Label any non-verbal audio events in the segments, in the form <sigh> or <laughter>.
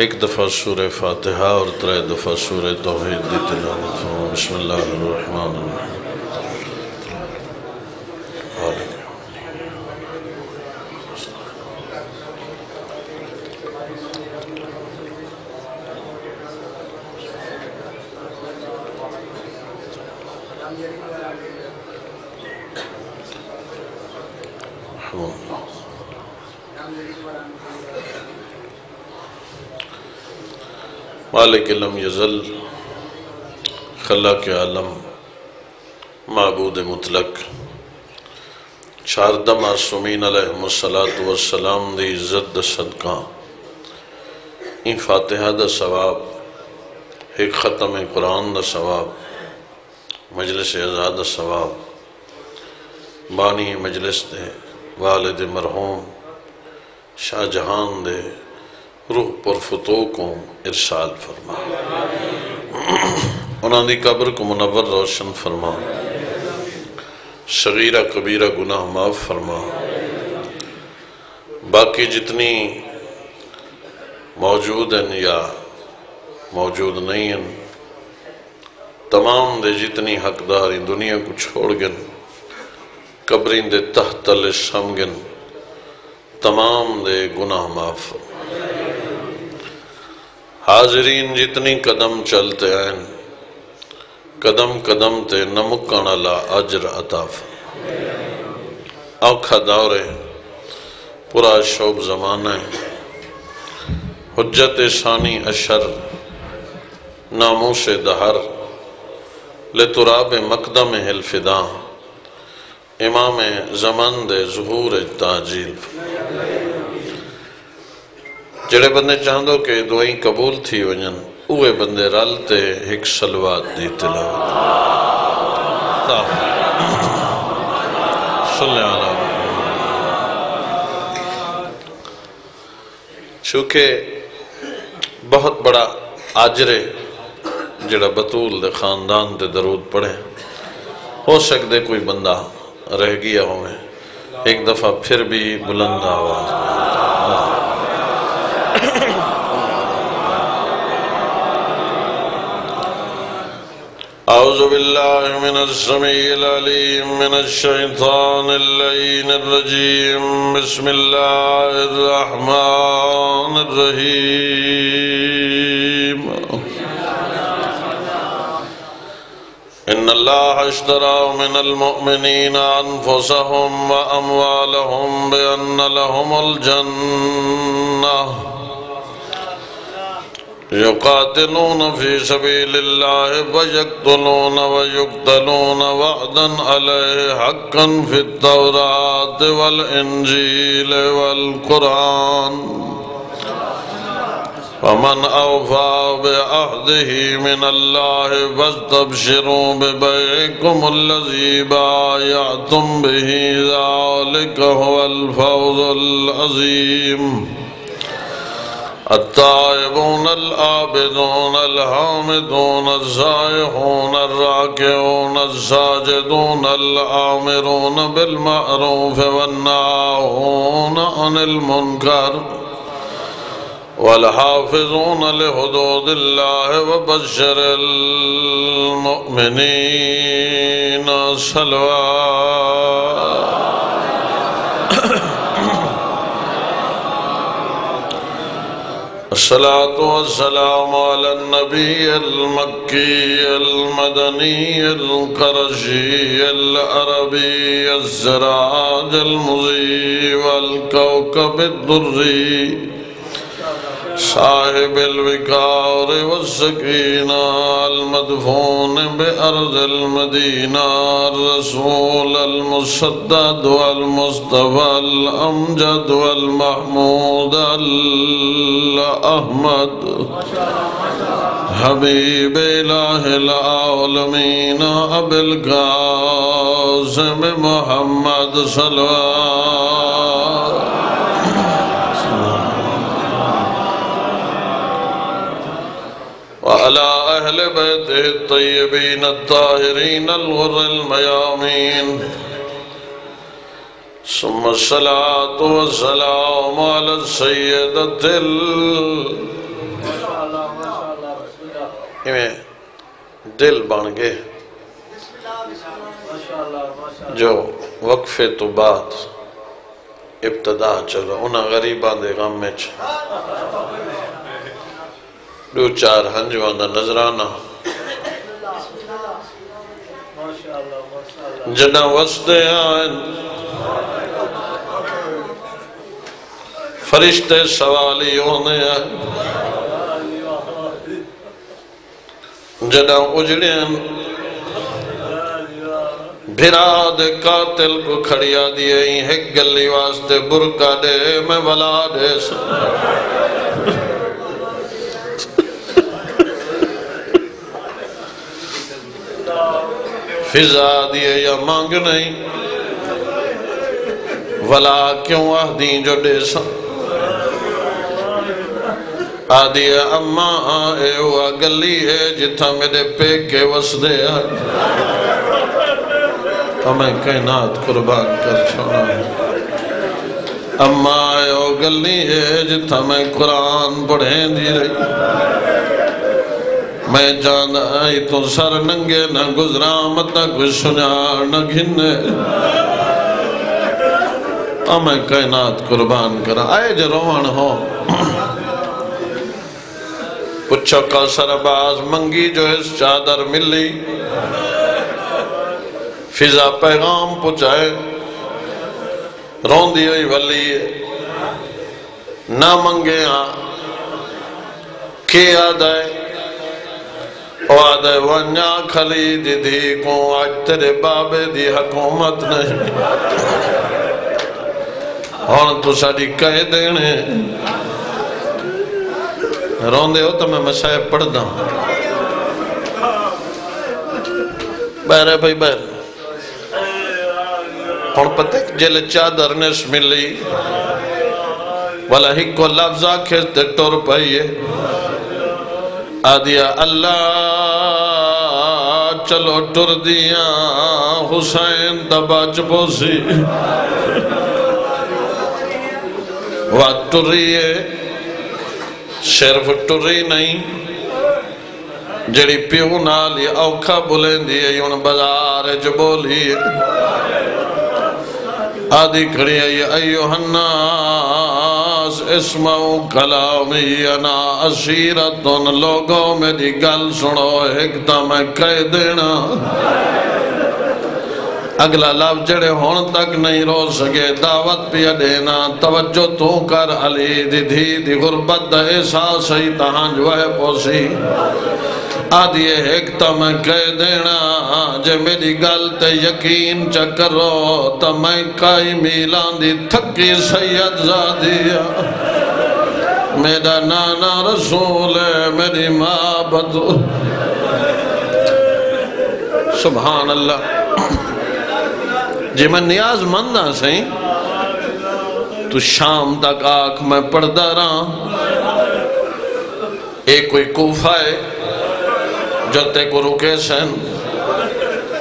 ایک دفعہ سورہ فاتحہ اور ترے دفعہ سورہ توحید دی تلاوت فرمائیں بسم اللہ الرحمن الرحیم۔ مالک لم یزل خلق عالم، معبود مطلق شاردہ معصومین علیہ السلام دی عزت دا صدقہ، این فاتحہ دا ثواب، ایک ختم قرآن دا ثواب، مجلس ازاد دا ثواب، بانی مجلس دے، والد مرحوم، شاہ جہان دے روح پر فتو کو ارشاد فرما۔ انہوں دی قبر کو منور روشن فرما۔ صغیرہ کبیرہ گناہ معاف فرما۔ باقی جتنی موجود ہیں یا موجود نہیں ہیں، تمام دے جتنی حقدار دنیا کو چھوڑ گن قبرین دے تحت تل شم گن تمام دے گناہ معاف فرما۔ حاضرین جتنی قدم چلتے ہیں، قدم قدم تے نمکن اللہ عجر عطاف اوکھا دورے، پورا شعب زمانہ ہے۔ حجت ثانی اشر، ناموس دہر، لتراب مقدم الفدا، امام زمان دے ظہور تاجیل۔ جڑے بندے چاہندو کہ دعائیں قبول تھی ونجن، اوے بندے رلتے ایک سلوات دی تلاوت۔ صلی چونکہ بہت بڑا آجرے جڑا بطول دے خاندان دے درود پڑھے، ہو سکتے کوئی بندہ رہ گیا ہوئے، ایک دفعہ پھر بھی بلند آواز۔ أعوذ بالله من السميع العليم من الشيطان اللين الرجيم. بسم الله الرحمن الرحيم. إن الله اشترى من المؤمنين أنفسهم وأموالهم بأن لهم الجنة. يقاتلون في سبيل الله ويقتلون ويقتلون وعدا عليه حقا في التوراة والإنجيل والقرآن. ومن أوفى بعهده من الله فاستبشروا ببيعكم الذي بايعتم به ذلك هو الفوز العظيم. التائبون الآبدون الحامدون الزائحون الراكعون الساجدون الآمرون بالمعروف والناهون عن المنكر والحافظون لحدود الله وبشر المؤمنين صلوات والصلاة والسلام على النبي المكي المدني القرشي العربي الزراج المضي والكوكب الدري صاحب الوقار والسكينة المدفون بأرض المدينة، الرسول المسدد والمصطفى الأمجد والمحمود الأحمد. حبيب إله العالمين أبي القاسم محمد صلوات. وعلى أهل بيته الطيبين الطاهرين الغر الميامين. ثم الصلاة والسلام على السيدة ایویں دل بن گئے. جو وقفے تو بعد ابتدا چلو، انہاں غریبان دے غم میں چھ دو چار ہنجوان دا نظرانہ۔ جنہ وسدے آئین۔ فرشتے سوالی ہونے آئین جنہ اجڑین بھراد قاتل کو کھڑیا دیئے ہی ایک گلی واسطے برکا دے، میں ولا دے۔ سن فضا دیئے یا مانگ نہیں۔ ولا کیوں آدین جو دے سن آدھی اماں اے ہوا گلی ہے، جتھا میرے پیک کے وسدے آئے ہمیں کائنات قربان کر چھوڑا۔ اماں اے ہوا گلی ہے، جتھا میں قرآن پڑھیں دی رہی۔ میں جانا آئی تو سر ننگے، نہ گزرام، نہ کچھ سنیار نہ گھنے۔ ہمیں کائنات قربان کرا۔ آئے جو روان ہو۔ پچھو کا سرباز منگی جو اس چادر ملی۔ فضا پیغام پچھائے رون دی ہوئی ولی۔ نہ منگے ہاں کی آدھائے وعدے ونیا کھلی دی کو آج تیرے بابے دی حکومت نہیں۔ اور تو ساڑی کہہ دینے۔ روندے ہو تو میں مسائے پڑھ دا ہوں بہرے بھائی، بہر۔ اور پتہ جل چادر نس ملی۔ والا ہی کو لفظہ کھیستے ٹور پائیے آدیا اللہ، چلو ٹر دیا، حسین دبا چپوسی۔ وقت ٹری ہے، صرف ٹری نہیں، جڑی پیو نالی اوکھا بولیں دیئے یون بزار جو بولی آدھی کھڑی ہے ایوہ الناس اسمعو کلامی انا اسیرتن لوگوں میں دی گل سنو، ایک تا میں کہہ دینا۔ اگلا لفظ جڑے ہون تک نہیں رو سکے، دعوت پیا دینا۔ توجہ تو کر علی، دی دھی، دی غربت دا احساس ہی تہاں جو ہے پوسی۔ آدھی ایک تا میں کہہ دینا، جے میری گل تے یقین چکرو تا میں کائی میلان دی تھکی سید زادیا میرا نانا رسول ہے، میری ماں بدو سبحان اللہ۔ جی میں نیاز مندہ ہاں سہیں تو شام تک آنکھ میں پڑھدا رہا ایک کوئی کوفہ ہے۔ جو تے کو رکے سن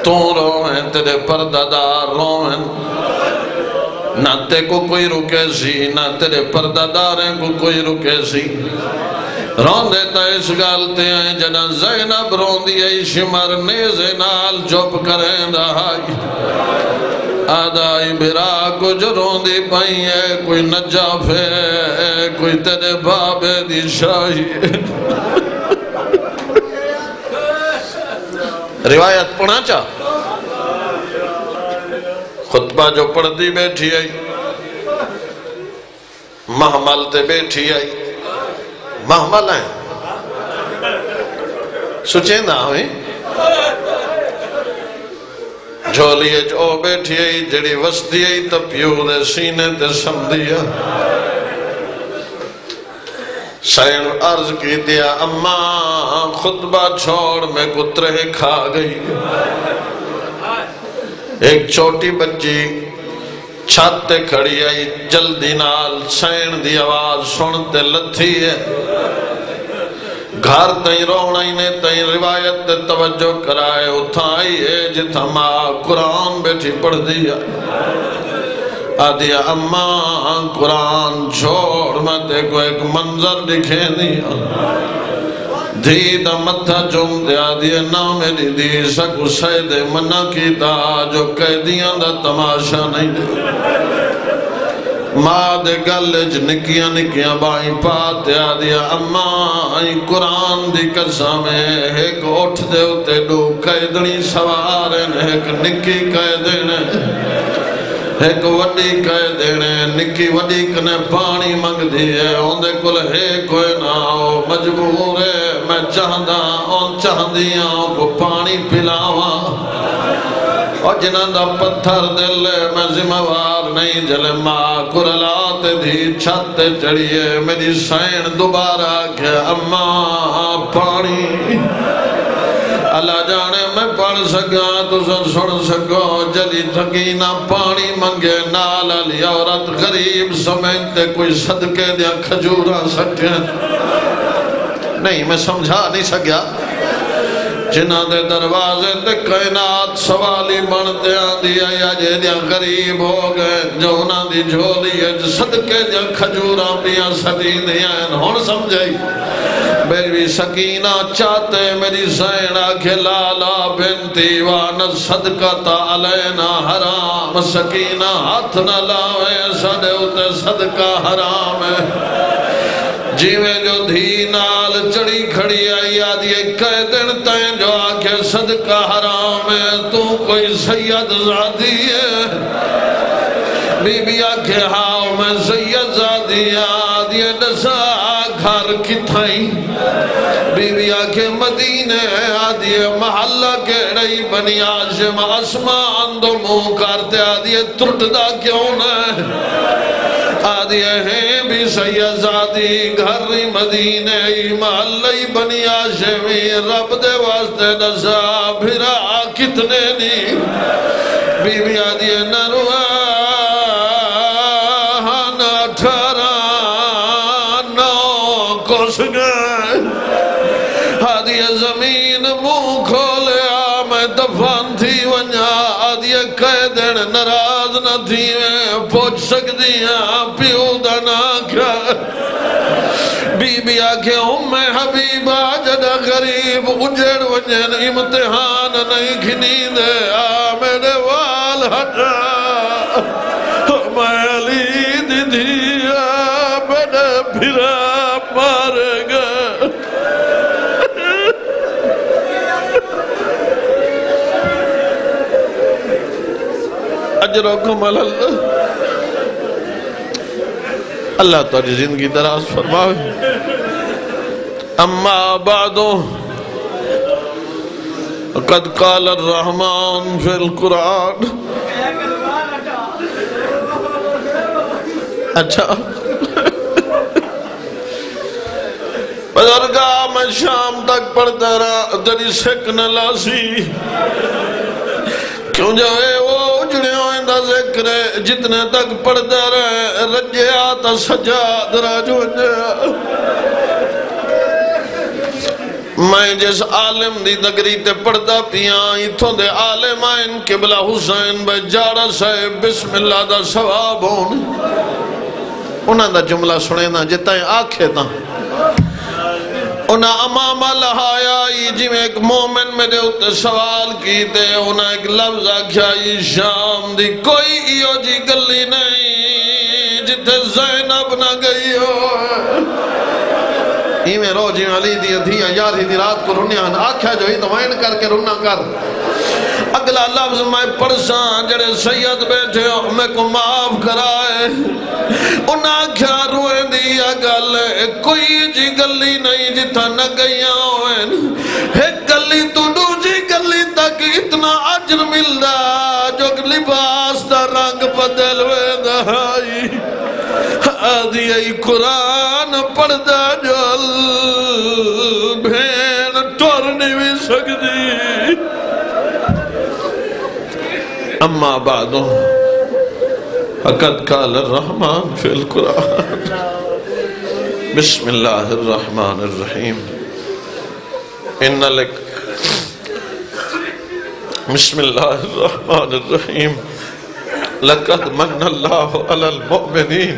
تو رویں تیرے پردادار رویں نہ تے کو کوئی رکے سی، نہ تیرے پرداداریں کو کوئی رکے سی۔ رون دیتا اس گالتے ہیں جنا زینب رون دیئے شمر نیزے نال جب کریں دہائی آدھائی بھرا کچھ رون دی پائی ہے، کوئی نجاف ہے کوئی تیرے بابے دی شاہی۔ روایت پڑھا چاہ خطبہ جو پڑھ دی بیٹھی آئی، محمل تے بیٹھی آئی۔ محمل ہیں؟ سچیں نہ ہوئی جھولیے جو بیٹھی آئی، جڑی وسدی آئی تب پیو دے سینے تے سمدیا سین عرض کی دیا اماں خطبہ چھوڑ، میں کترے کھا گئی۔ ایک چھوٹی بچی چھاتے کھڑی آئی، جلدی نال سین دی آواز سنتے لتھی ہے۔ گھر تئیں روڑائی نے، تئیں روایت تے توجہ کرائے اتھائی ہے جتھا ماں قرآن بیٹھی پڑھ دیا آدھیا اماں قرآن چھوڑ، میں تے کو ایک منظر دکھے دیا دھی دا متھا چوم دیا دیئے نا میری دی، سکو سید منہ کی دا جو قیدیاں دا تماشا نہیں۔ دے ماں دے گلج نکیاں نکیاں بائی پاتیا دیا دیا اما آئی قرآن دی قسمیں ایک اٹھ دے ہوتے دو قیدنی سوارن ایک نکی قیدن ایک وڈی قیدن نکی وڈی کنے پانی مانگ دیئے ان کل ہے کوئی نہ ہو مجبور ہے میں چاہدہ ان چاہدیاں کو پانی پلاواں اور جنہ دا پتھر دل میں ذمہ وار نہیں جلے ماں کرلات دی چھت چڑیے میری سین دوبارہ کہ اماں پانی اللہ جانے میں پڑھ سکا تو سن سکو جلی تھکینا پانی منگے نال علی عورت غریب سمیتے کوئی صدقے دیا کھجورا سکتے نہیں میں سمجھا نہیں سکیا جنہ دے دروازے تے کائنات سوالی بن دیا دیا یا جے دیا غریب ہو گئے، جو انہ دی جھولی ہے صدقے دیا کھجورا پیا سدی دیا ہون سمجھائی؟ میری سکینہ چاہتے میری سینہ کھلالا بنتی وانا صدقہ علینا حرام۔ سکینہ ہاتھ نہ لاوے سڑے ہوتے صدقہ حرام ہے۔ جیوے جو دھی نال چڑی کھڑی آئی، آدھی کہہ دن تین جو آکھے، صدقہ حرام ہے، تو کوئی سید زادی ہے۔ بی بی آکھے، ہاؤ میں سید زادی ہاں، آدھی نسا گھر کی تھائیں بی بی آکھے مدینہ آدھی محلہ کے رئی بنی آشم آسمان دو مو کرتے آدھی ترٹ دا کیوں نہ آدھی ہیں بھی سیزادی گھر مدینہ محلی بنی آشمی، رب دے واسطے نسا بھرا کتنے نی؟ بی بی آدھی نروہ نہ تھی میں پوچھ سکتی ہیں پیو دنا کیا بی بی آکھے ام حبیبہ جدہ غریب اجڑ وجن امتحان نہیں کھنی دے آ میرے وال ہٹا میں علی دی دیا میرے پھرا اجرکم اللہ۔ اللہ تعالی زندگی دراز فرماوے۔ اما بعدو قد قال الرحمن فی القرآن۔ اچھا۔ بزرگاہ میں شام تک پڑھتا رہا دری سکن لاسی۔ کیوں جائے وہ اجڑے ہوئے دا ذکر ہے، جتنے تک پڑھتا رہے رجے آتا سجاد راجو جا۔ میں جس عالم دی دگری تے پڑھتا پیاں ایتھوں دے عالم آئین قبلہ حسین بے جارہ صاحب بسم اللہ دا سواب ہون۔ انہاں دا جملہ سنے نا جتا ہے آکھے تا انہاں امام لہایا جی, جی میں ایک مومن میرے اتے سوال کی تے انہاں ایک لفظ آکھیا، یہ شام دی کوئی ایو جی گلی نہیں جتے زینب نہ گئی ہو. ہی میں رو جی علی دی دھیاں یار ہی دی رات کو رنیاں آکھیا، جو ہی دوائن کر کے رنہ کر۔ اگلا لفظ میں پرسان جڑے سید بیٹھے ہو، میں کو معاف کرائے۔ انہاں کیا روئے دیا گل کوئی جی گلی نہیں جتا نہ گیا ہوئے ایک گلی تو دو جی گلی تک اتنا عجر مل دا جو لباس دا رنگ بدل ہوئے دہائی آدھی ای قرآن پڑھ دا جل بھین ٹورنی بھی سکتی اما بعدو حقد قال الرحمن فی القرآن۔ بسم اللہ الرحمن الرحیم۔ إن لك بسم الله الرحمن الرحيم لقد من الله على المؤمنين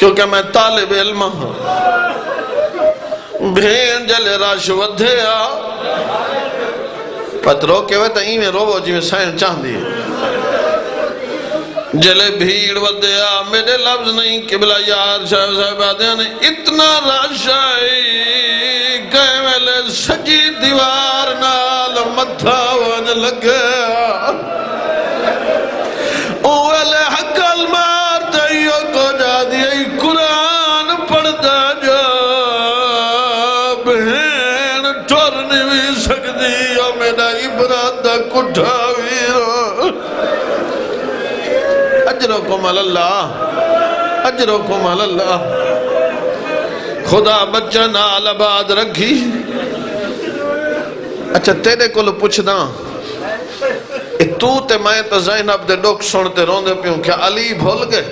کیونکہ میں طالب علم ہوں۔ بھین جلے راش ودھیا پترو کے وقت ہی میں رو جی میں سائن چاہ دی جلے بھیڑ ودھیا میرے لفظ نہیں، قبلہ یار شاہ صاحب آدھے نے اتنا راش آئی کہے میں سجی دیوار نال متھا ون لگیا عبرت دا اجرکم اللہ اجرکم اللہ۔ خدا بچہ نال آباد رکھی۔ اچھا تیرے کو لو پوچھ تو تے میں تے زینب دے ڈوک سنتے روندے پیوں، کیا علی بھول گئے؟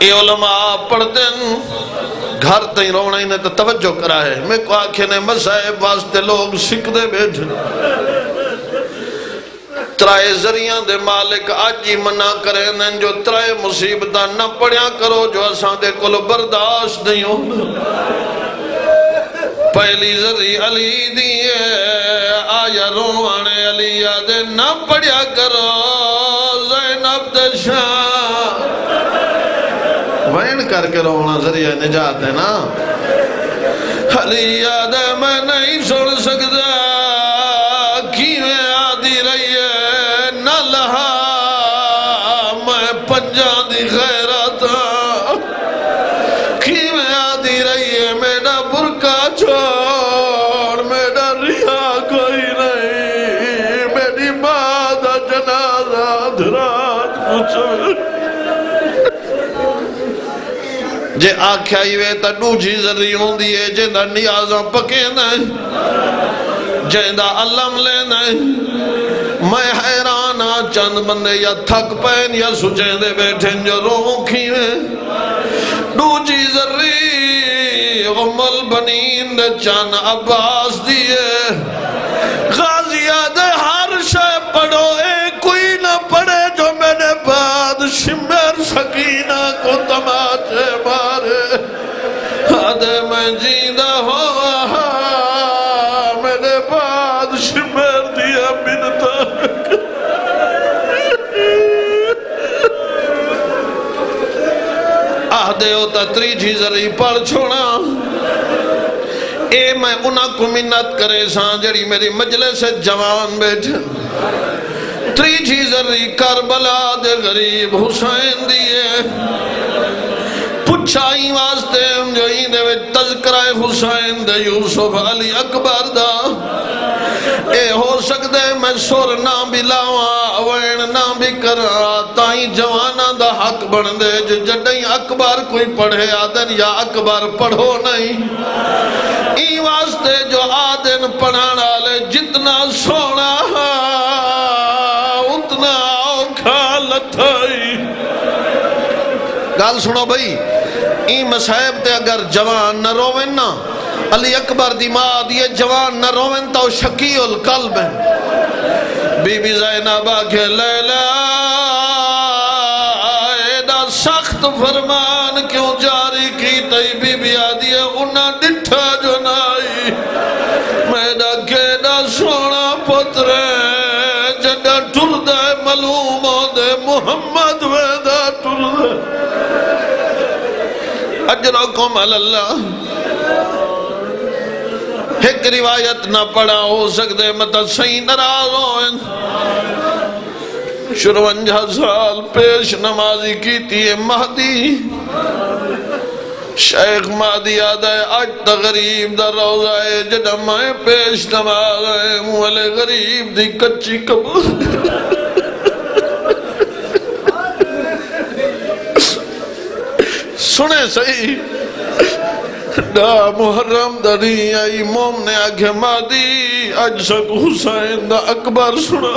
اے علماء پڑھ دیں گھر تے رونا ہی نے تو توجہ کرا ہے میں کو آنکھیں نے مسائب واسطے لوگ سکھ دے بیٹھے ترائے ذریعہ دے مالک آج ہی منع کرے دیں جو ترائے مصیبتہ نہ پڑھیا کرو جو اساں دے کل برداشت نہیں ہونا پہلی ذری علی دیئے آیا روانے علی آدھے نہ پڑھیا کرو۔ زینب دے شاہ وین کر کے رونا ذریعہ نجات ہے نا۔ حلی آدھے میں نہیں سن جے آکھیا ہی وے تا ڈوجی ذری ہوندی ہے، جے دا نیازاں پکے نہیں جے دا علم لے نہیں میں حیران آ چند بندے یا تھک پین یا سچیں دے بیٹھیں جو روح کھیوے ڈوجی ذری غم البنین دے چند عباس دیئے غازیہ دے ہر شے پڑھو، اے کوئی نہ پڑھے جو میں نے بعد شمر سکینہ کو تماچے آدھے میں جیندہ ہوا ہاں، میرے بعد شمر دیا منتا جھیزری جی پڑھ چھوڑا۔ اے میں انہاں کو منت کرے ساں جڑی میری مجلس سے جوان بیٹھے تری جھیزری کربلا دے غریب حسین دیئے پچھائی واسطے ہم جو ہی دے تذکرہ حسین دے یوسف علی اکبر دا۔ اے ہو سکتے میں سور نہ بھی لاواں وین نہ بھی کرا تائیں جوانا دا حق بن دے۔ جو جڈیں اکبر کوئی پڑھے آدن یا اکبر پڑھو نہیں۔ ای واسطے جو آدن پڑھانا لے جتنا سونا اتنا اوکھا لتھائی گال سنو بھئی ای مسائب تے اگر جوان نہ روین نا، علی اکبر دی ماں دیئے جوان نہ روین تو شکی القلب ہیں۔ بی بی زینب آکھے لیلہ ایڈا سخت فرمان کیوں جاری کی تئی بی بی آدھی انہاں ڈٹھا جو اجرکم اللہ۔ ایک روایت نہ پڑا ہو سکتے مطلب صحیح نراز ہوئن شروانجہ سال پیش نمازی کی تھی مہدی۔ شیخ مہدی آدھے آج تا غریب دا روزہ ہے جڑا میں پیش نماز ہے مولے غریب دی کچی کبو سنے صحیح دا محرم دا نہیں آئی موم نے آگے مادی اج سک حسین دا اکبر سنا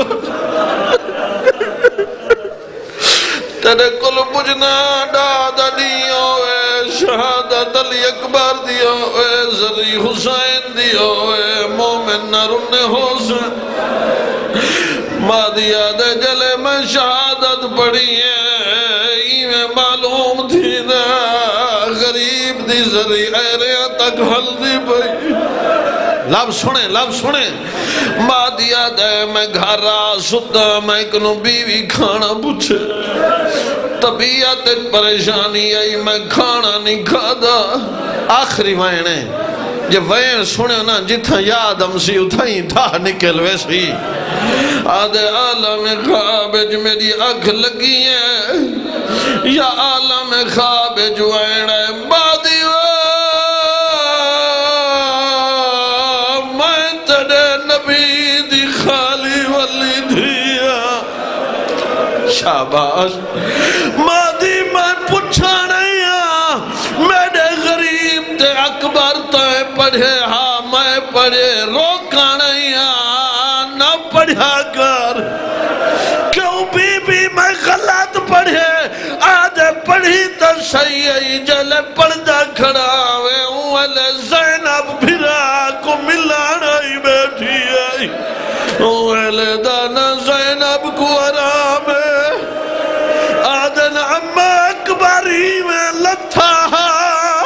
تیرے کل بجنا دادا دیو اے شہادت علی اکبر دیو اے زری حسین دیو اے مومن نرن حسین مادیا دے جلے میں شہادت پڑھی ہے ایمیں معلوم دی زری ایریا تک حل دی بھئی لب سنے لب سنے مادیا دے میں گھارا ستا میں کنو بیوی کھانا پوچھے طبیعت پریشانی آئی میں کھانا نہیں کھادا آخری وائنے جب وین سنے نا جتھا یاد ہم سی اتھا ہی تھا نکل ویسی آدھے عالم خواب جو میری اکھ لگی ہے یا عالم خواب جو ایڑے بادی شاباش. مادی میں پچھا نہیں آ میرے غریب تے اکبر تے پڑھے ہاں میں پڑھے، روکا نہیں آ نہ پڑھا کر. کیوں بی بی میں غلط پڑھے؟ آج پڑھی تو صحیح ہے جلے پردہ کھڑا ہوئے اولے زینب بھرا کو ملانا ہی بیٹھی ہے. اولے دانا زینب کو آرام اکبری میں لتھا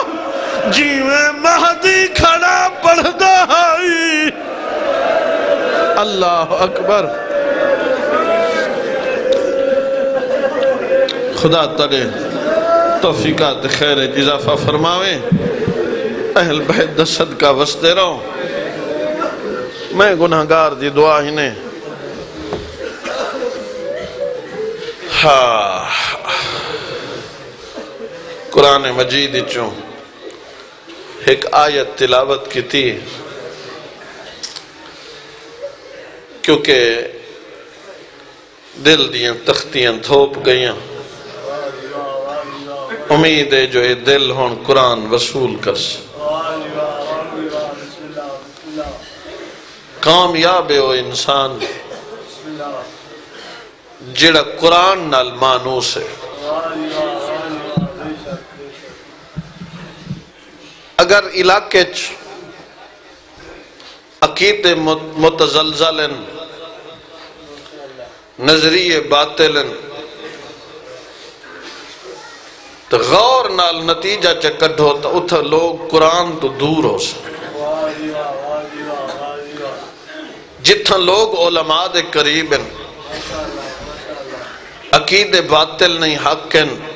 جی مہدی کھڑا پڑھدا ہائی اللہ اکبر۔ خدا ترے توفیقات خیر اضافہ فرماویں اہل بہت دست کا وستے رہو۔ میں گناہگار دی دعا ہی نے ہاں۔ قرآن مجید چوں ایک آیت تلاوت کی تھی۔ کیونکہ دل دیاں تختیاں تھوپ گئیاں۔ امید ہے جو یہ دل ہون قرآن وصول کر کامیاب ہے وہ انسان۔ جڑا قرآن نال مانوس ہے۔ اگر علاقے عقید متزلزلن، نظریے باطلن، تو غور نال نتیجہ چکٹ ہوتا اتھا لوگ قرآن تو دور ہو سکتے جتھا لوگ علماء دے قریب ہیں عقید باطل نہیں حق ہیں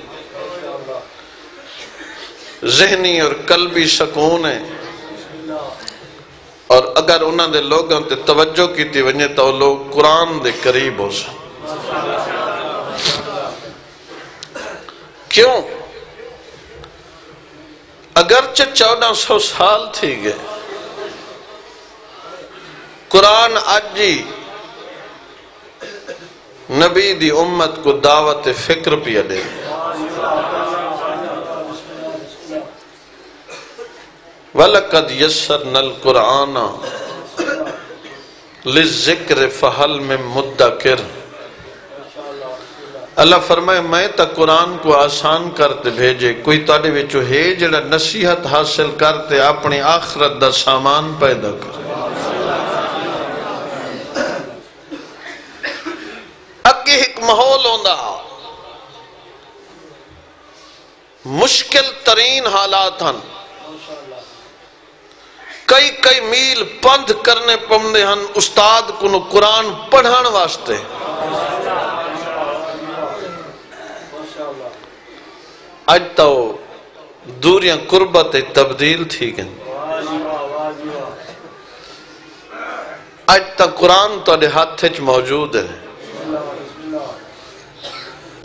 ذہنی اور قلبی سکون ہے۔ اور اگر انہوں نے لوگوں تے توجہ کی تھی ونجے تو لوگ قرآن دے قریب ہو سکتے کیوں؟ اگرچہ چودہ سو سال تھی گئے۔ قرآن اجی نبی دی امت کو دعوت فکر پیا دے وَلَقَدْ يَسَّرْنَا الْقُرْآنَ لِلذِّكْرِ فَحَلْ میں مدکر۔ اللہ فرمائے، میں تا قرآن کو آسان کرتے بھیجے، کوئی تاڑے وچو ہے جڑا نصیحت حاصل کرتے اپنی آخرت دا سامان پیدا کر۔ اگے ایک محول ہوندہ مشکل ترین حالات ہن۔ کئی کئی میل پندھ کرنے پمنے ہن استاد کنو قرآن پڑھان واسطے۔ اج تو دوریاں قربت تبدیل تھی گئن اج تک قرآن تو اڈے ہاتھ موجود ہے۔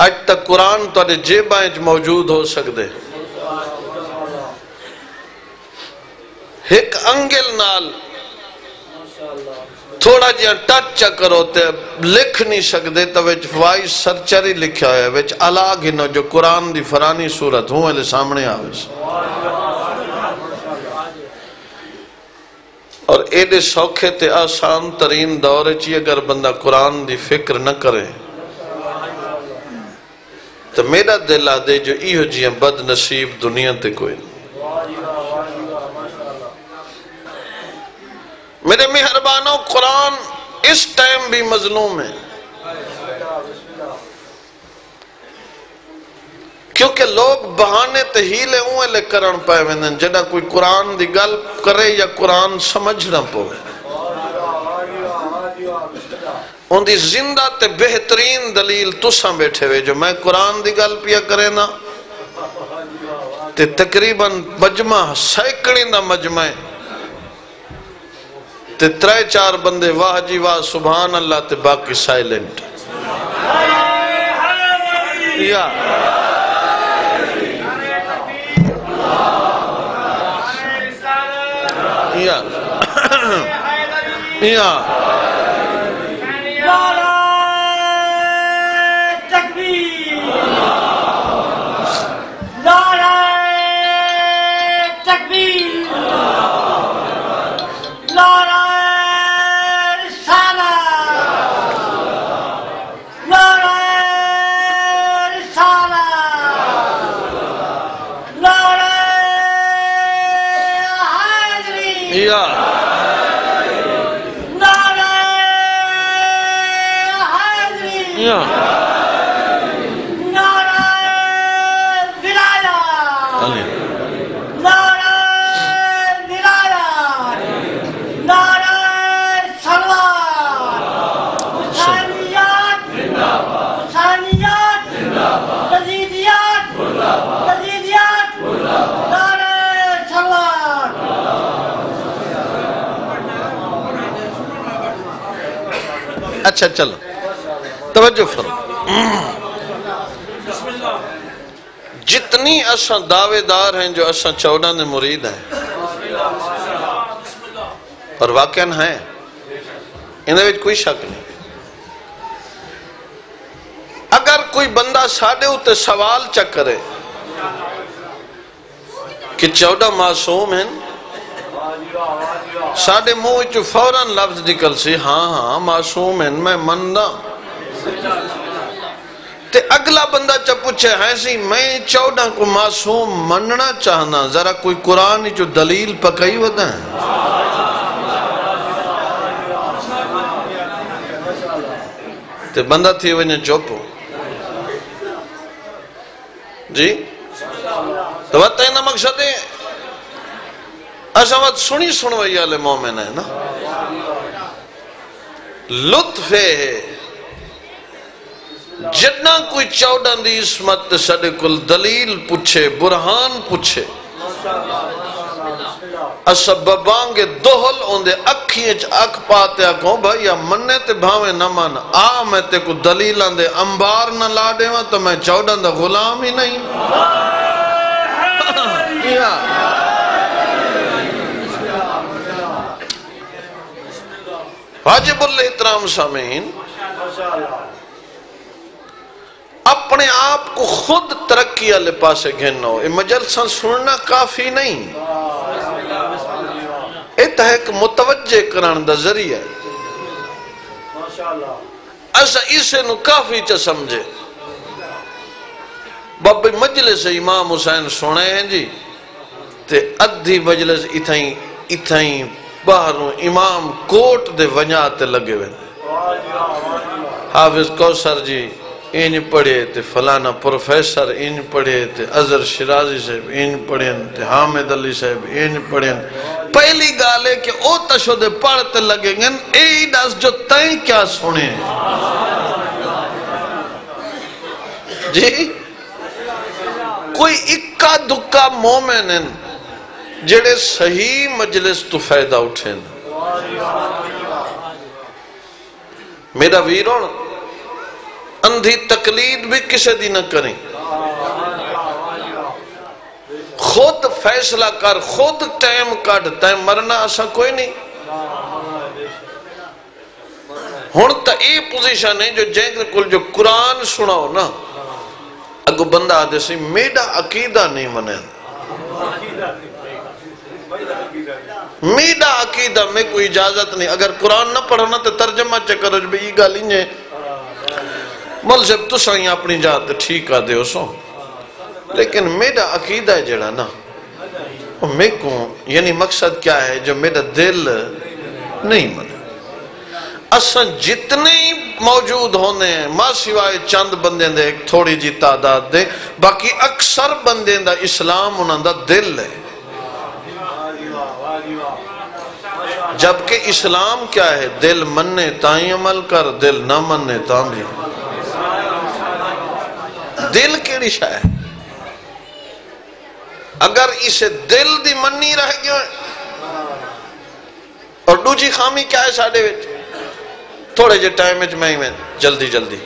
اج تک قرآن تو اڈے جیبائیں موجود ہو سکتے ہیں ایک انگل نال تھوڑا جہاں ٹچ کرو تے لکھ نہیں سکتے تو وچ وائس سرچری لکھا ہے، وچ الگ ہی جو قرآن دی فرانی صورت ہوں لے سامنے آوے اور ایڈے سوکھے تے آسان ترین دور چی اگر بندہ قرآن دی فکر نہ کرے، تو میرا دل آدھے جو ایہو جیاں بد نصیب دنیا تے کوئی۔ نہیں میرے مہربانوں، قرآن اس ٹائم بھی مظلوم ہے۔ کیونکہ لوگ بہانے تے ہیلے ہوئے لے کرن پائے ویندن جڑا کوئی قرآن دی گل کرے یا قرآن سمجھنا پوے ان دی زندہ تے بہترین دلیل تساں بیٹھے ہوئے، جو میں قرآن دی گل پیا کرے نا، تے تقریباً مجمع سیکڑی دا مجمع ہے تے ترے چار بندے واہ جی واہ سبحان اللہ تے باقی سائلنٹ یا. یا. یا. اچھا چلو۔ توجہ فرم جتنی اساں دعوے دار ہیں جو اساں چودہ نے مرید ہیں، اور واقعاً ہیں انہیں بھی کوئی شک نہیں۔ اگر کوئی بندہ ساڑھے ہوتے سوال چکرے کہ چودہ معصوم ہیں ساڑھے موہ چو فوراں لفظ نکل سی ہاں ہاں معصوم ہیں، میں مندہ تے اگلا بندہ چا پوچھے ہیں سی، میں چودہ کو معصوم مننا چاہنا، ذرا کوئی قرآن جو دلیل پکئی ودا ہے تے بندہ تھی وجہ چوپو جی؟ تو وقت ہے نا مقصد ہے؟ ایسا وقت سنی سنوئی آلے مومن ہے نا۔ لطف ہے۔ جنا کوئی چوڑن دی اسمت سڑے کل دلیل پوچھے برہان پوچھے۔ اسا ببانگے دوہل اوندے اکھیں چ اکھ پاتے اکھوں بھائی مننے تے بھاویں نہ من۔ آ میں تے کو دلیلاں دے انبار نہ لا دیواں تو میں چوڑن دا غلام ہی نہیں۔ <laughs> یا۔ واجب الاحترام سامعین، اپنے آپ کو خود ترقی والے پاسے گھنو یہ مجلسہ سننا کافی نہیں۔ ایتا ہے کہ متوجہ کران دا ذریعہ ایسا اسے نو کافی چا سمجھے۔ بابی مجلس امام حسین سنے ہیں جی تے ادھی مجلس اتھائیں اتھائیں باہروں امام کوٹ دے ونیاتے لگے ہوئے حافظ کوسر جی این پڑھے تے فلانا پروفیسر، این پڑھے تے عذر شرازی صاحب، این پڑھے تے حامد علی صاحب، این پڑھے پہلی گالے کہ او تشو دے پڑھتے لگیں گے اے داس جو تائیں کیا سنے۔ جی؟ کوئی اکا دکا مومنن جڑے صحیح مجلس تو فائدہ اٹھیں میرا ویرون، اندھی تقلید بھی کسے دی نہ کریں۔ خود فیصلہ کر، خود ٹائم کٹ ٹائم مرنا ایسا کوئی نہیں۔ ہون تا ای پوزیشن ہے جو جنگ کل جو قرآن سناو نا اگو بندہ آدھے سی، میڈا عقیدہ نہیں منے میڈا عقیدہ میں کوئی اجازت نہیں۔ اگر قرآن نہ پڑھنا تو ترجمہ چکر جو بھی یہ گالی نہیں ملزب تو سائیں اپنی جات ٹھیک آ دے ہو سو۔ لیکن میرا عقیدہ ہے جڑا نا میں کو یعنی مقصد کیا ہے جو میرا دل نہیں منے اسن جتنے ہی موجود ہونے ہیں ماں سوائے چند بندے دے، ایک تھوڑی جی تعداد دے، باقی اکثر بندے دا اسلام انہوں دا دل ہے۔ جبکہ اسلام کیا ہے؟ دل مننے تائیں عمل کر، دل نہ مننے تائیں بھی دل کیڑی شاہ ہے؟ اگر اسے دل دی مننی رہ گیا اور دوجی خامی کیا ہے ساڑھے ویچ تھوڑے جے ٹائم اچ میں ہی میں جلدی جلدی۔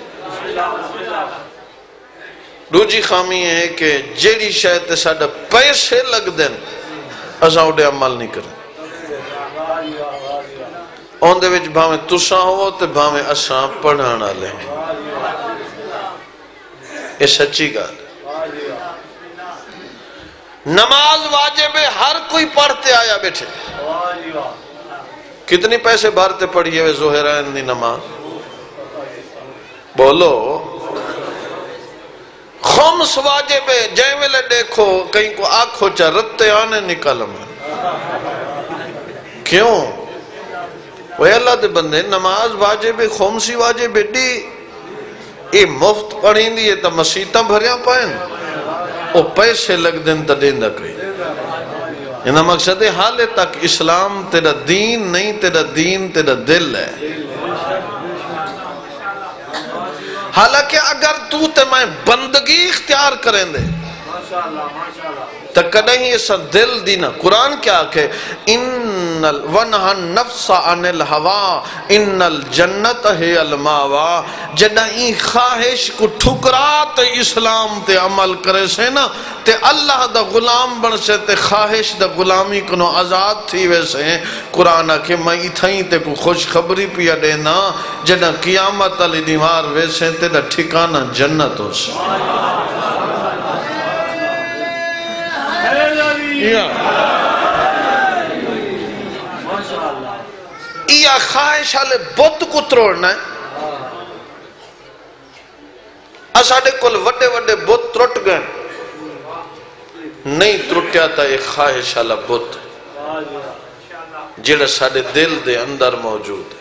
دوجی خامی ہے کہ جیڑی شاید تے ساڑھا پیسے لگ دیں ازاں اڑے عمل نہیں کریں اون دے وچ بھاویں تساں ہو تے بھاویں اساں پڑھانا لیں ہاں۔ یہ سچی گال نماز واجب ہے، ہر کوئی پڑھتے آیا بیٹھے۔ کتنی پیسے بھارتے پڑھئے ہوئے زہرین دی نماز؟ بولو۔ خمس واجب ہے، جائیں میں لے دیکھو، کہیں کو آنکھو چا رتے آنے نکالم کیوں؟ وہ اللہ دے بندے، نماز واجب ہے، خمسی واجب ہے دی اے مفت پڑھیں دی یہ تا مسیطہ بھریاں پائیں۔ او پیسے لگ دن تا دیندہ کئی یہ یعنی مقصد ہے، حال تک اسلام تیرا دین نہیں، تیرا دین تیرا دل ہے۔ حالانکہ اگر تو تے میں بندگی اختیار کریں دے۔ تک نہیں ایسا دل دینا۔ قرآن کیا کہ ان ونہ نفس عن الہوا ان الجنت ہے الماوا۔ جنہ این خواہش کو ٹھکرات اسلام تے عمل کرے سے نا، تے اللہ دا غلام بن سے، تے خواہش دا غلامی کنو آزاد تھی ویسے قرآن کہ میں اتھائیں تے کو خوش خبری پیا دینا۔ جنہ قیامت علی دیوار ویسے تے دا ٹھکانہ جنت ہو سے۔ یا خواہش آلے بہت کو تروڑنا ہے اساڑے کل وڈے وڈے بہت ترٹ گئے نہیں ترٹیا تا ایک خواہش آلہ بہت جڑا ساڑے دل دے اندر موجود ہے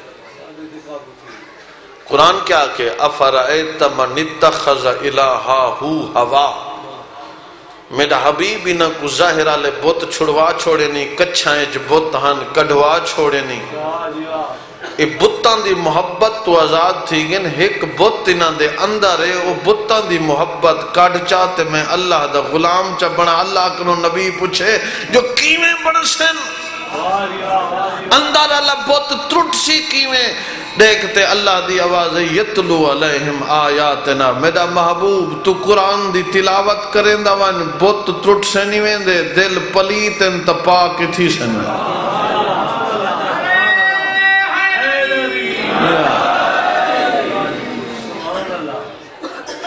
قرآن کیا کہ افرائیت من اتخذ الہا ہو ہوا میرا حبیب ہی نہ کو ظاہرہ لے بوت چھڑوا چھوڑے نہیں کچھائیں جو بوت ہن کڑوا چھوڑے نہیں۔ اے بوتان دی محبت تو آزاد تھی گن ایک بوت انہ دے اندر ہے، او بوتان دی محبت کڑ چاہتے میں اللہ دا غلام چا بنا، اللہ کنو نبی پوچھے جو کیویں بڑھ سن اندر اللہ بوت ترٹ سی کیویں دیکھتے اللہ دی آواز یتلو علیہم آیاتنا۔ میرا محبوب، تو قرآن دی تلاوت کریں دا وان بوت ترٹ سے نہیں ویندے، دل پلیت انتپا کی تھی سے نہیں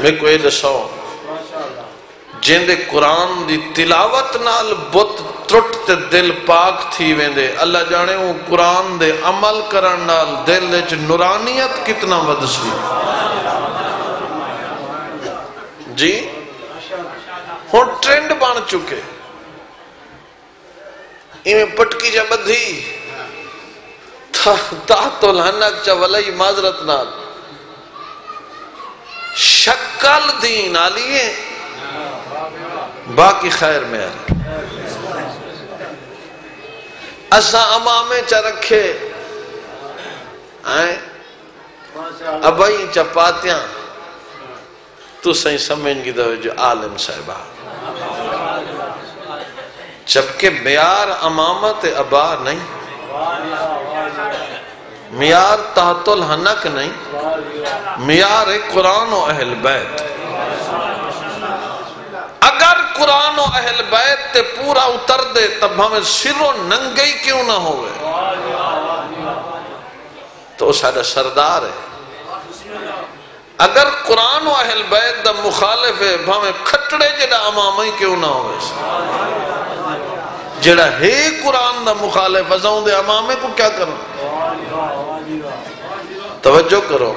میں کوئی دسو جن دے قرآن دی تلاوت نال بت ترٹ تے دل پاک تھی ویندے۔ اللہ جانے ہوں قرآن دے عمل کرن نال دل وچ نورانیت کتنا ود سی۔ جی؟ ہن ٹرینڈ بن چکے۔ ایویں پٹکی جا بدھی۔ تا تو لہنک چا ولی معذرت نال۔ شکل دین آلیے باقی خیر میں آلی اسا امامے چا رکھے۔ آئیں۔ ابائی چپاتیاں۔ تو سہیں سمجھ گی دو جو عالم صاحبہ جبکہ میار امامت ابا نہیں۔ میار تحت الحنک نہیں۔ میار قرآن و اہل بیت۔ قرآن و اہل بیت تے پورا اتر دے تب ہمیں سر و ننگئی کیوں نہ ہوئے؟ تو سارا سردار ہے۔ اگر قرآن و اہل بیت دا مخالف ہے ہمیں کھٹڑے جڑا امامی کیوں نہ ہوئے؟ جڑا ہے قرآن دا مخالف ازاؤں دے امامے کو کیا کرو توجہ کرو۔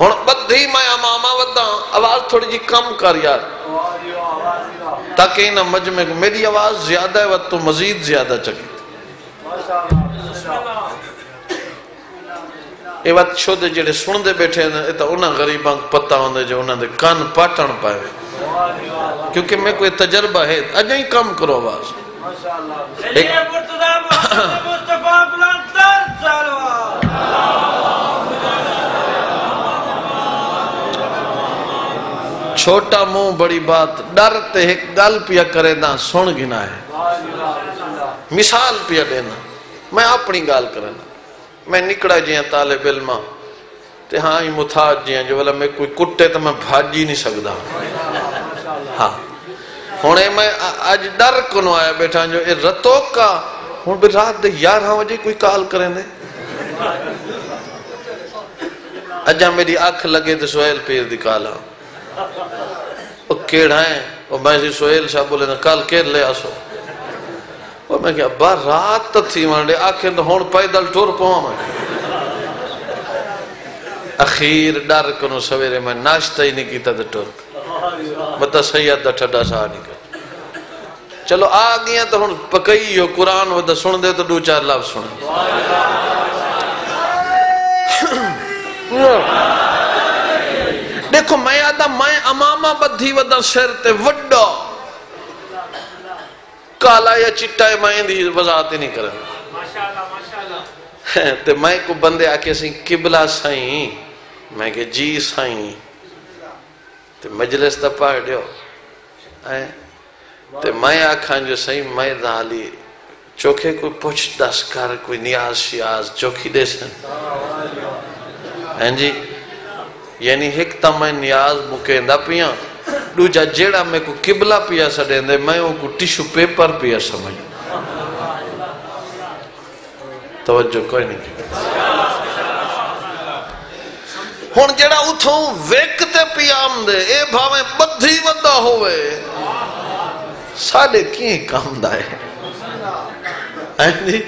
ہوں بدھی میں اماما ودا آواز تھوڑی جی کم کر یار۔ تاکہ انہیں مجمع میری آواز زیادہ ہے تو مزید زیادہ چکی یہ وقت شد جڑے سن دے بیٹھے ہیں تو انہاں غریباں پتہ ہوندے جو انہاں دے کان پاٹن پائے کیونکہ میں کوئی تجربہ ہے، اجا ہی کم کرو آواز۔ ماشاءاللہ ایک چھوٹا منہ بڑی بات ڈرتے ایک گل پیا کرے نا، سن گنا ہے۔ مثال پیا دینا۔ میں اپنی گال کرنا میں نکڑا جیاں طالب علمہ تے ہاں ہی متھاج جیاں جو والا میں کوئی کٹے تو میں بھاج بھاجی نہیں سکدا۔ ہاں۔ ہونے میں آج ڈر کنو آیا بیٹھا جو اے رتو کا۔ ہون بھی رات دے یار ہاں وجہ کوئی کال کریں دے اجا میری آنکھ لگے تے سویل پیر دی کالا وہ کیڑا ہیں وہ میں جی سی سویل شاہ بولے نا کال کیر لے آسو۔ وہ میں کہا با رات تھی وانڈے آنکھیں تو ہون پیدل ٹور پہاں میں۔ اخیر ڈر کنو سویرے میں ناشتہ ہی نہیں کیتا دے ٹور بتا سید دا ٹھڈا سا نہیں کر۔ چلو، آ گیا تو ہن پکئی ہو قرآن وہ سن دے تو دو چار لفظ سن۔ دیکھو میں آدھا میں امامہ بدھی ودا سر تے وڈا۔ کالا یا چٹا ہے میں دی وضاحت نہیں کرنا تے میں کو بندے آکے سی قبلہ سائیں۔ میں کہ جی سائیں۔ تے مجلس تا پاڑ دیو۔ تے میں آکھاں جو سائیں میں دالی چوکھے کوئی پوچھ دس کر کوئی نیاز شیاز چوکھی دے سن۔ ہیں جی۔ یعنی ایک تا میں نیاز مکیندہ پیاں۔ دو جا جیڑا میں کو قبلہ پیا سڑیں دے میں وہ کو ٹیشو پیپر پیا سمجھ توجہ، کوئی نہیں۔ کی ہون جیڑا اتھوں ویکتے پیام دے اے بھاویں بدھی ودا ہوئے۔ ساڑے کیے کام دائے ہیں جی؟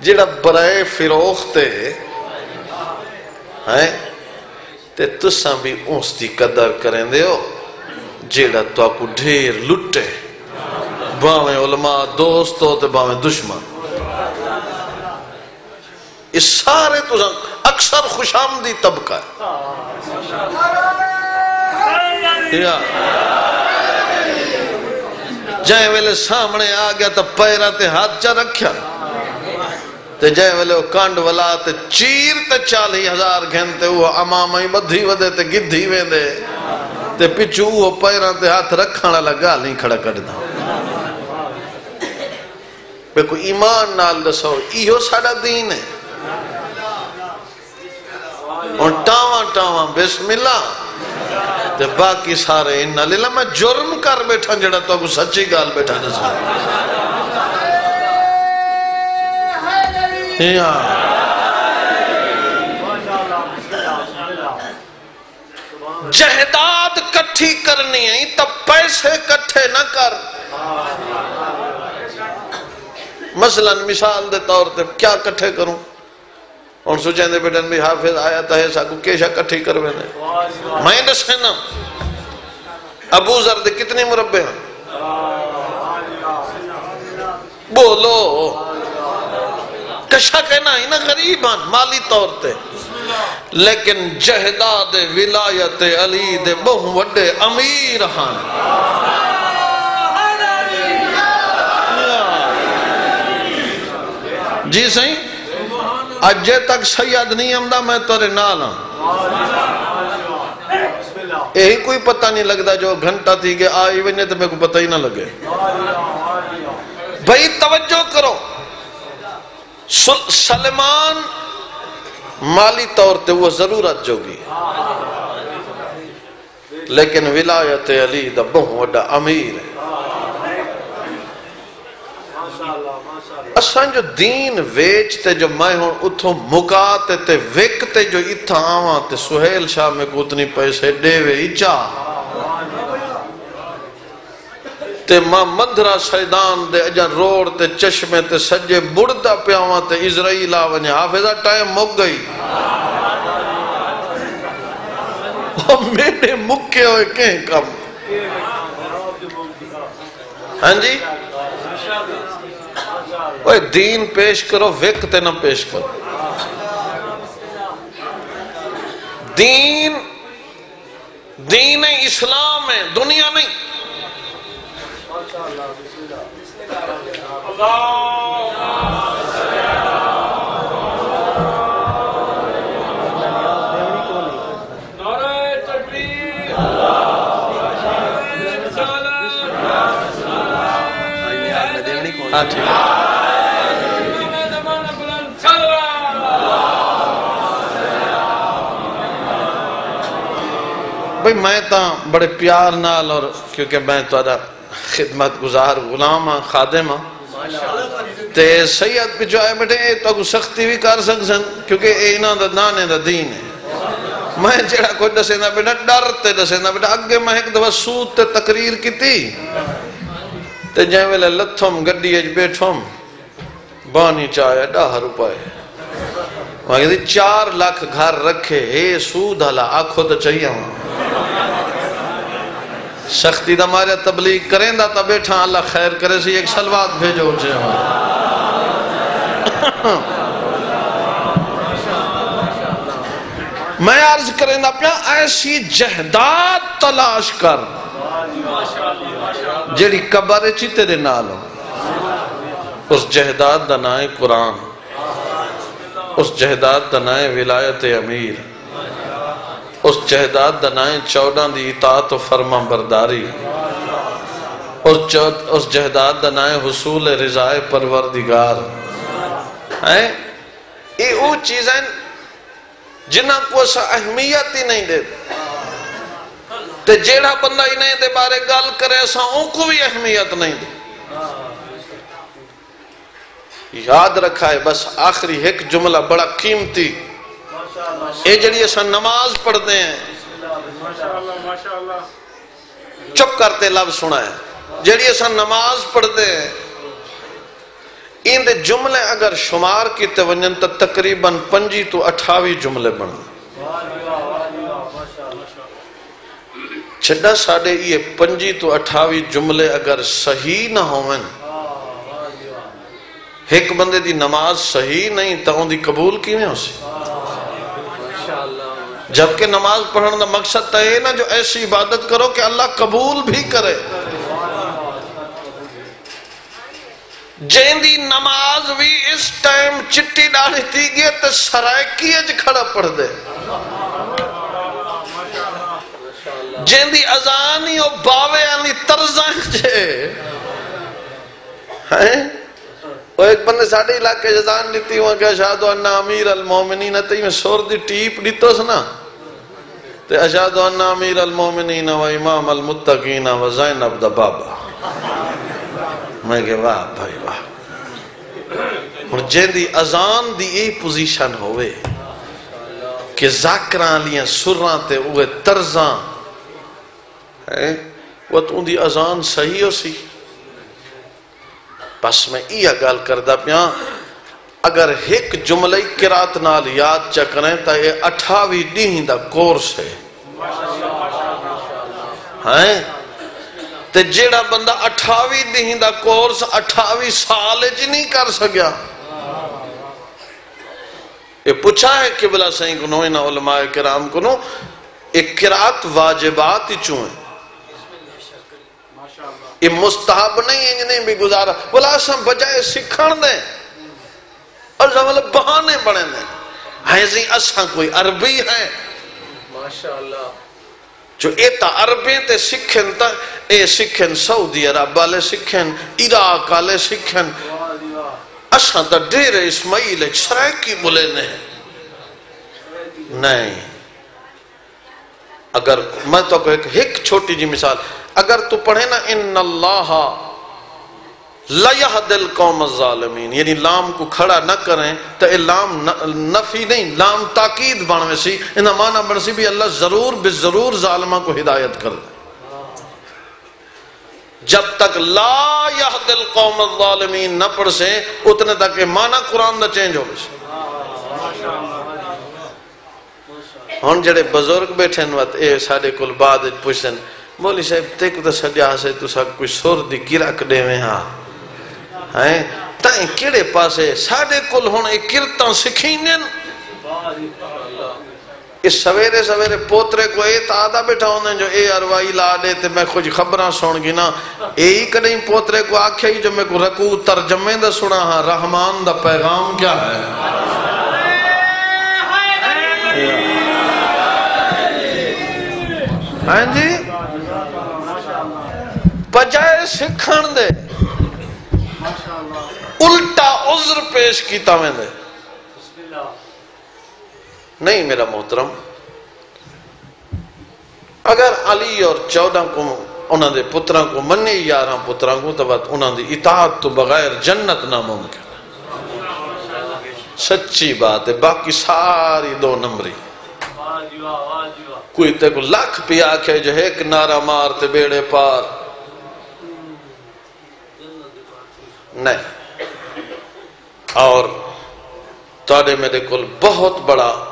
جیڑا برائے فروختے ہیں تے تساں بھی اس دی قدر کریں دے ہو، جیڑا تو آپ کو ڈھیر لٹے۔ باویں علماء دوست ہوتے باویں دشمن۔ اس سارے تو اکثر خوش آمدی طبقہ ہے۔ جائیں ویلے سامنے آ گیا تو پیرہ تے ہاتھ چا رکھیا۔ تے جائیں ویلے وہ کانڈ والا تے چیر تے چالی ہزار گھنتے وہ امامائی بدھی ودے تے گدھی ویندے۔ تے پچھو وہ پیرہ تے ہاتھ رکھانا لگا نہیں کھڑا کر دا بے کوئی ایمان نال دسو، ایہو ساڑا دین ہے۔ اور ٹاواں ٹاواں بسم اللہ۔ تے باقی سارے انہا لیلہ میں جرم کر بیٹھا جڑا تو کو سچی گال بیٹھا نسا جہداد کٹھی کرنی ہے تب پیسے کٹھے نہ کر۔ مثلا مثال دے طور تے کیا کٹھے کروں؟ اور سوچیں دے بیٹن بھی حافظ آیا تا ہے، ساکو کیشا کٹھی کر بینے میں نے سینا ابو زرد کتنے مربع ہیں؟ بولو۔ کشا کہنا ہی نا غریب ہیں مالی طور تے۔ لیکن جہداد ولایت علی دے بہو وڈے امیر ہیں جی سہی اجے تک سید نہیں امدہ میں تورے نالا ہاں۔ یہی کوئی پتہ نہیں لگتا جو گھنٹہ تھی کہ آئی وینے تو میں کو پتہ ہی نہ لگے۔ بھئی توجہ کرو۔ سلمان مالی طور تے وہ ضرورت جو بھی لیکن ولایت علی دا بہو وڈا امیر ہے۔ اساں جو دین ویچتے، جو میں ہوں اتھو مکاتے تے وکتے، جو اتھا آواں تے سہیل شاہ میں کو اتنی پیسے دے وے اچا تے ماں مندرہ سیدان دے اجا روڑ تے چشمے تے سجے بڑھتا پیاواں تے اسرائیل آوانیا حافظہ، ٹائم مک گئی۔ وہ میرے مکے ہوئے کہیں کم۔ ہاں جی؟ وہ دین پیش کرو، وقت نہ پیش کرو۔ دین دین اسلام ہے، دنیا نہیں۔ بھئی میں تا بڑے پیار نال اور کیونکہ میں تو خدمت گزار غلام ہاں خادم ہاں۔ تے سید پہ جو آئے بیٹھے تو اگو سختی بھی کر سکسن کیونکہ اے انہاں دا نانے دا دین ہے۔ میں جڑا کوئی دسے نہ بیٹھا ڈرتے دسے نہ بیٹھا اگے میں ایک دفعہ سود تے تقریر کی تھی تے جائیں ویلے لتھم، گڈی اج بیٹھم۔ بانی چاہے ڈاہ روپائے۔ وہاں کہتے چار لاکھ گھر رکھے، اے سود حالا آنکھو تو چاہیے وہاں سختی دا مارے تبلیغ کریں دا تا بیٹھا اللہ خیر کرے سی، ایک سلوات بھیجو اچھے میں عرض کریں دا پیا، ایسی جہداد تلاش کر۔ جیڑی کبر چی تیرے نالوں اس جہداد دا نائے قرآن۔ اس جہداد دا نائے ولایت امیر۔ اس جہداد دا نائے چودہ دی اطاعت و فرما برداری اس جہداد دا نائے حصول رضائے پروردگار۔ ہیں؟ یہ او چیزیں جنہ کو اسا اہمیت ہی نہیں دے تے جیڑا بندہ ہی نہیں دے بارے گال کرے اسا ان کو بھی اہمیت نہیں دے۔ یاد رکھا ہے بس آخری ایک جملہ بڑا قیمتی اے جڑی ایسا نماز پڑھتے ہیں۔ چپ کرتے لفظ سنا ہے۔ جڑی ایسا نماز پڑھتے ہیں۔ ان دے جملے اگر شمار کی ونجن تا تقریباً پنجی تو اٹھاوی جملے بن چھڑا ساڑے یہ پنجی تو اٹھاوی جملے اگر صحیح نہ ہوئن ایک بندے دی نماز صحیح نہیں تا ان دی قبول کی میں ہو سی جبکہ نماز پڑھنے دا مقصد تا ہے نا جو ایسی عبادت کرو کہ اللہ قبول بھی کرے۔ جین دی نماز بھی اس ٹائم چٹی ڈالی تھی گئے تو سرائکی کھڑا پڑھ دے۔ جین دی ازانی و باوے یعنی ترزائیں جے۔ ہیں وہ ایک بندے ساڑھے علاقے جزان لیتی ہوں کہ اشہدو انہا امیر المومنین. تی میں سور دی ٹیپ لیتو سنا تے اشہدو انہا امیر المومنین و امام المتقین و زینب دا بابا۔ میں کہ، واہ بھائی، واہ۔ اور جن دی ازان دی ای پوزیشن ہوئے کہ ذاکران لیاں سران تے اوے ترزان وہ تو ان دی ازان صحیح ہو سی۔ بس میں ای گال کردہ پیاں، اگر ایک جملے کرات نال یاد چکریں تا یہ اٹھاوی ڈیہن دا کورس ہے۔ ہیں؟ تے جیڑا بندہ اٹھاوی دہیں دا کورس اٹھاوی سال جی نہیں کر سکیا۔ یہ پوچھا ہے قبلہ سہیں کنو انہا علماء کرام کنو، ایک کرات واجبات ہی چوئیں یہ مستحب نہیں ہے نہیں بھی گزارا۔ بولا اسم بجائے سکھان دیں اور زمال بہانے بڑھیں دیں ایسی اساں کوئی عربی ہے ماشاءاللہ۔ جو ایتا عربیں تے سکھن تا اے سکھن سعودی عرب والے سکھن عراق والے سکھن۔ اساں تا دیر اسماعیل شرائکی بولے نہیں نہیں۔ اگر میں تو کو ایک ایک چھوٹی جی مثال اگر تو پڑھے نا ان اللہ لیہد القوم الظالمین یعنی لام کو کھڑا نہ کریں، تو اے لام نفی نہیں، لام تاکید بنوے سی انہا معنی بن سی بھی اللہ ضرور بے ضرور ظالمہ کو ہدایت کر دے۔ جب تک لا یہد القوم الظالمین نہ پڑھ سے اتنے تک کہ معنی قرآن نہ چینج ہو سے ہن جڑے بزرگ بیٹھے وقت اے ساڈے کول بعد پوچھن مولی صاحب تے کو تے سجا سے تسا کوئی سر دی گرک دیویں ہاں۔ ہیں؟ تائیں کیڑے پاسے ساڈے کول ہن اے کرتاں سکھینن اس سویرے سویرے پوترے کو اے تادا بیٹھا ہونے جو اے اروائی لا دے تے میں کچھ خبران سون گی نا۔ اے ہی کدیں پوترے کو آکھے ہی جو میں کو رکو ترجمے دا سنا ہاں رحمان دا پیغام کیا ہے؟ ہاں جی؟ بجائے سکھن دے۔ الٹا عذر پیش کیتا میں دے نہیں میرا محترم، اگر علی اور چودہ کو انہوں نے پتران کو منی یاران پتران کو، تو بات انہوں نے اطاعت تو بغیر جنت ناممکن سچی بات ہے، باقی ساری دو نمبری۔ کوئی تے کو لاکھ پی آکھے، جو ایک نارا مارتے بیڑے پار۔ نہیں۔ اور تاڑے میرے کل بہت بڑا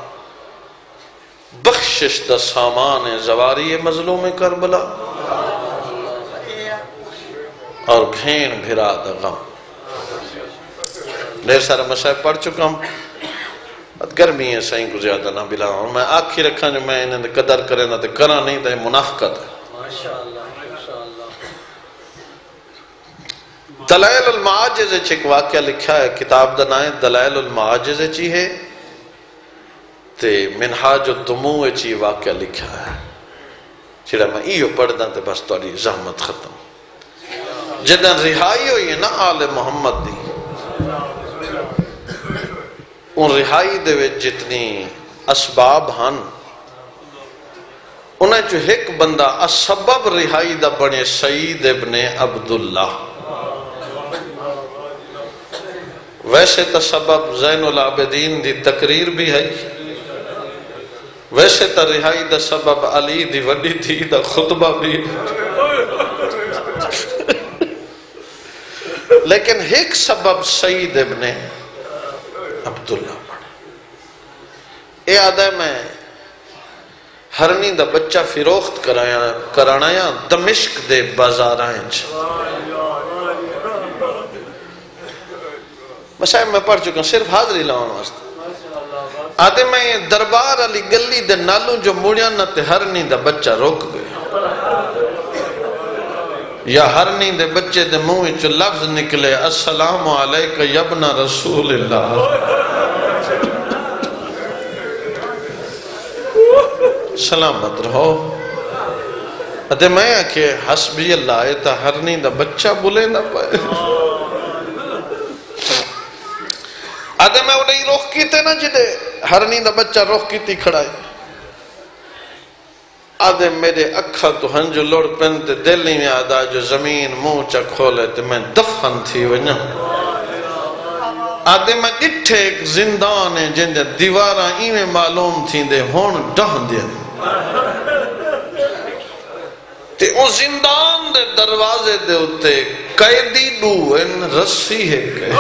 بخشش دا سامان زواری مظلوم کربلا۔ اور گھین بھرا دا غم۔ دیر سارا مسائب پڑھ چکا ہوں۔ گرمی ہے، سائیں کو زیادہ نہ بلا ہوں میں آکھی رکھا جو میں انہیں قدر کرے نہ تے کرا نہیں، تے منافقت ہے۔ ماشاءاللہ۔ دلائل المعاجز ایک واقعہ لکھا ہے، کتاب دنائیں دلائل المعاجز چی ہے۔ تے منحاج الدموع چی واقعہ لکھا ہے۔ چیڑا میں ایو پڑھ دا تے بس توڑی زحمت ختم۔ جدن رہائی ہوئی ہے نا آل محمد دی، ان رہائی دے وے جتنی اسباب ہن انہیں جو ایک بندہ اسبب رہائی دا بنے سعید ابن عبداللہ۔ ویسے تا سبب زین العابدین دی تقریر بھی ہے۔ ویسے تا رہائی دا سبب علی دی وڈی تھی دا خطبہ بھی۔ لیکن ایک سبب سعید ابن عبداللہ پڑھا اے آدھے میں ہرنی دا بچہ فیروخت کرانا یا دمشق دے بازار آئیں مسائب میں پڑھ چکا صرف حاضری لاؤں واسطہ آدھے میں یہ دربار علی گلی دے نالوں جو موڑیاں تے ہرنی دا بچہ روک گئے۔ یا ہرنی دے بچے دے موئی چو لفظ نکلے، السلام علیکہ یبن رسول اللہ۔ سلامت رہو۔ ادھے میں کہ حسبی اللہ آئے تا ہرنی دا بچہ بلے نہ پائے ادھے میں انہیں روخ کیتے نا جدے ہرنی دا بچہ روخ کیتی کھڑائے آدھے میرے اکھا تو ہنجو لوڑ پنتے دلی میں آدھا جو زمین موچا کھولے تے میں دفن تھی ونیا آدھے میں ڈٹھے ایک زندان ہے جن دے دیوارہ ایمیں معلوم تھی دے ہون ڈہن دیا تے او زندان دے دروازے دے ہوتے قیدی ڈو ان رسی ہے۔ کہ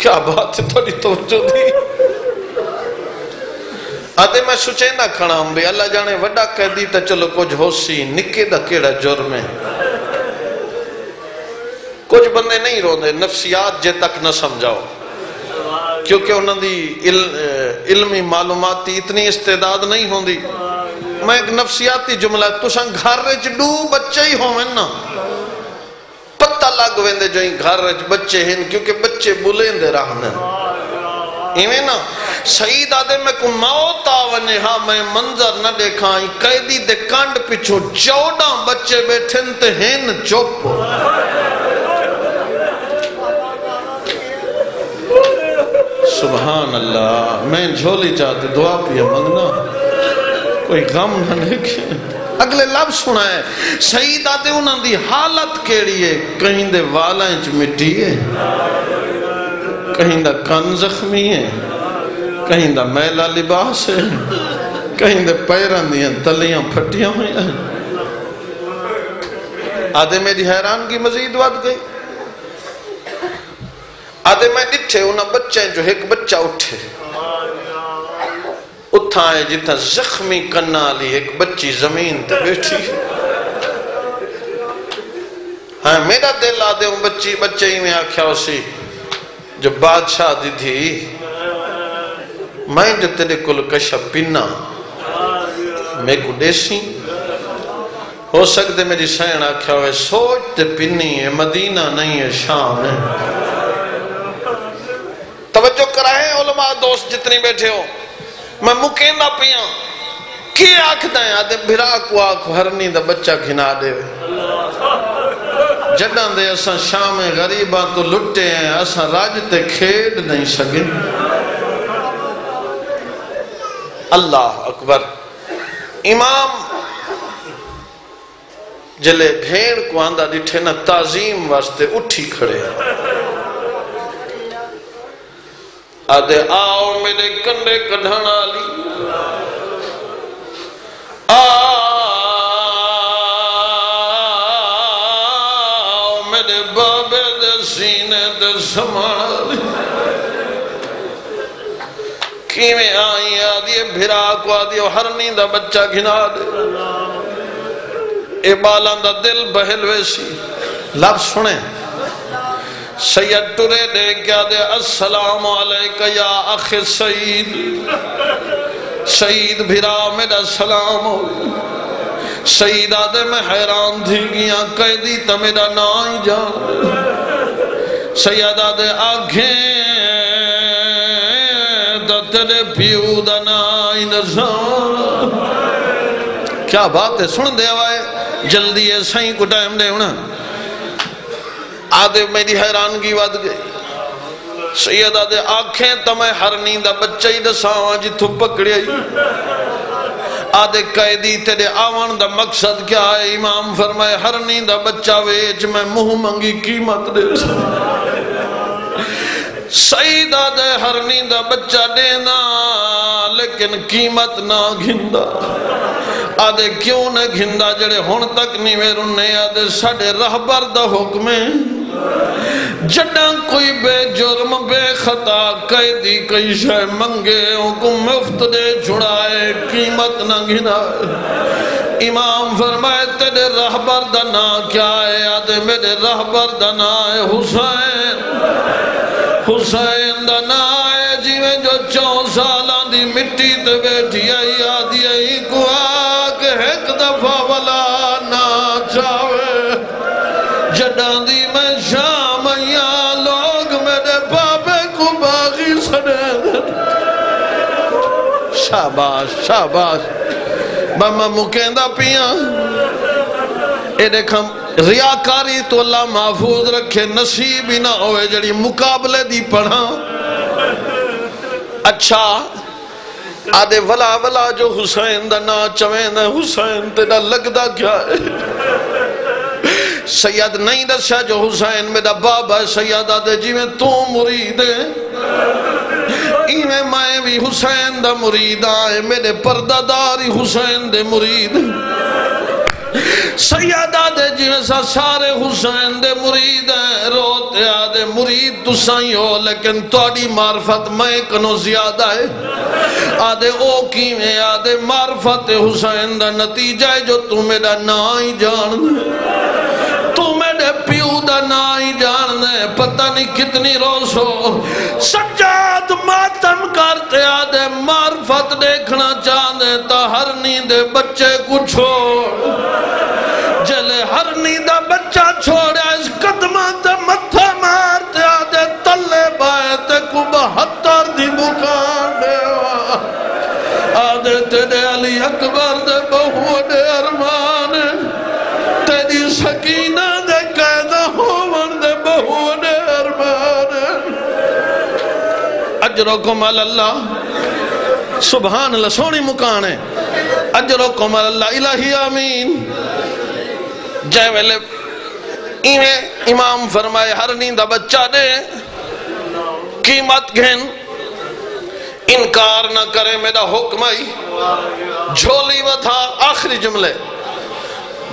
کیا بات ہے؟ توڑی توجہ دی۔ آدھے میں سوچے نہ کھڑا ہوں بھی اللہ جانے وڈا قیدی تا چلو کچھ ہو سی نکے دا کیڑا جرم ہے۔ کچھ بندے نہیں رو دے نفسیات جے تک نہ سمجھاؤ۔ کیونکہ انہوں دی علمی معلوماتی اتنی استعداد نہیں ہوں دی میں ایک نفسیاتی جملہ تو سن گھر رچ ڈو بچے ہی ہوں نا۔ پتہ لگ ویندے جو ہی گھر رچ بچے ہیں کیونکہ بچے بلیں دے رہنے ایمیں نا، سعید آدھے میں کو موت آونے ہاں میں منظر نہ دیکھا ہی قیدی دے کانڈ پچھو چوڑا بچے بیٹھن تے ہیں چوپ سبحان اللہ، میں جھولی چاہتے دعا پیا مگنا کوئی غم نہ لکھے اگلے لب سنا ہے۔ سعید آتے انہوں دی حالت کیڑی ہے؟ کہیں دے والا انچ مٹی ہے۔ کہیں دا کن زخمی ہے۔ کہیں دا میلا لباس ہے۔ کہیں دے پیران دیا تلیاں پھٹیاں ہوئی ہیں۔ آدھے میری حیران کی مزید وعد گئی۔ آدھے میں ڈٹھے انہاں بچے جو ایک بچہ اٹھے۔ اتھا ہے جتنا زخمی کرنا لی ایک بچی زمین تے بیٹھی۔ ہاں میرا دل آدھے ہوں بچی، بچے ہی میں آکھیا اسی، جو بادشاہ دی تھی میں جو تیرے کل کشا پینا میں کو دیسی۔ ہو سکتے میری سین آکھیا ہوئے، سوچ تے پینی ہے، مدینہ نہیں ہے، شام ہے۔ توجہ کرائے علماء دوست جتنی بیٹھے ہو میں مکیندہ پیاں۔ کی آکھ دائیں آدھے بھرا کو آکھ ہرنی دا بچہ گھنا دے۔ جڈان دے اساں شام غریباں تو لٹے ہیں، اساں راجتے کھیڑ نہیں سگے۔ اللہ اکبر۔ امام جلے بھیڑ کو آندہ ڈٹھے نا تعظیم واسطے اٹھی کھڑے ہیں۔ آدھے آؤ میرے کنڈے کڑھانا لی آؤ میرے بابے دے سینے دے سمانا لی کیویں آئی آدھی بھرا کو آدھی ہرنی دا بچہ گھنا دے اے بالان دا دل بہل ویسی لفظ سنیں سید ٹرے دے کیا دے، السلام علیکہ یا اخ سید سید بھرا میرا سلام ہو۔ سید آدھے میں حیران تھی گیا قیدی تا میرا نائی جان۔ سید آدھے آنکھیں دا تیرے پیو دا نائی نظام کیا بات ہے، سن دے آئے جلدی ہے، سائیں کو ٹائم دے ہونا۔ آدھے میری حیرانگی ود گئی۔ سید آدھے آنکھیں تمہیں ہر نیندہ بچہ ہی دساواں جی تھو پکڑی آئی آدھے قیدی تیرے آوان دا مقصد کیا ہے؟ امام فرمائے، ہر نیندہ بچہ ویچ میں مہ منگی قیمت دے۔ سید آدھے ہر نیندہ بچہ دینا، لیکن قیمت نہ گھندہ آدھے کیوں نہ گھندہ جڑے ہون تک نہیں میرے آدھے ساڑے رہبر دا حکمیں جڑاں کوئی بے جرم، بے خطا قیدی کئی شے منگے، حکم مفت دے چھڑائے قیمت نہ گھنائے امام فرمائے، تیرے رہبر دنا کیا ہے؟ آدھے میرے رہبر دنا ہے حسین۔ حسین دنا ہے جیویں جو چون سالان دی مٹی تے بیٹھی آئی، آدھی آئی، کو آگ ایک دفعہ۔ شاباش شاباش۔ ماما مکیندہ پیاں اے دیکھم ریاکاری تو اللہ محفوظ رکھے، نصیب ہی نہ ہوئے، جڑی مقابلے دی پڑھا اچھا آدھے ولا ولا جو حسین دا نا چوین ہے، حسین تیرا لگدا کیا ہے؟ سید نہیں دسیا جو حسین میرا بابا ہے سید آدھے جی میں تو مرید ہے۔ ایویں میں بھی حسین دا مرید آئے میرے پردہ داری حسین دے مرید۔ سید آدھے جی میں سا سارے حسین دے مرید ہیں روتے آدھے مرید تو سائیں ہو، لیکن توڑی معرفت میں کنو زیادہ ہے۔ آدھے او کی میں آدھے معرفت حسین دا نتیجہ ہے جو تو میرا نائی جان دے تو میرے پیو دا نائی جان دے پتہ نہیں کتنی روز ہو۔ سجاد ماتم کرتے آدھے معرفت دیکھنا چاہتے تا ہر نیندے بچے کو چھوڑ جلے ہر نیندہ بچہ چھوڑے اس قدمہ تے متھا مارتے آدھے تلے بائے تے کو بہتر دی بکان دے آدھے تیرے علی اکبر دے بہو دے ارمان تیری سکینہ دے قیدہ ہومن دے بہو دے ارمان اجرکم اللہ سبحان اللہ سونی مکان ہے اجرکم اللہ الہی آمین جائے ویلے ایویں امام فرمائے، ہر نیندہ بچہ دے، قیمت گھن، انکار نہ کرے میرا حکم آئی۔ جھولی ودھا آخری جملے۔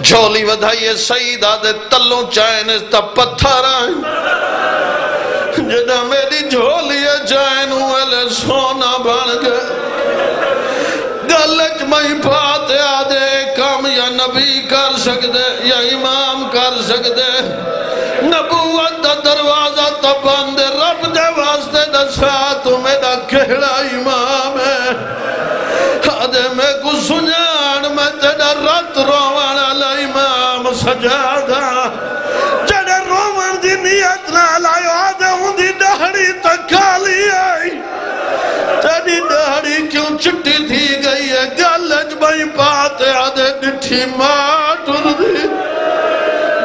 جھولی ودھا یہ سعید آدھے تلوں چائن تا پتھر آئیں جدہ میری جھولی چائن ہوئے سونا بن گئے۔ گلچ میں پات آدھے نبی کر سکتے یا امام کر سکتے نبوت دا دروازہ تا بند، رب دے واسطے دسا تو دا کہڑا امام ہے۔ آدھے میں کو سنیان میں تیڑا رت روان علی امام سجادہ آدھے ماں ٹر دی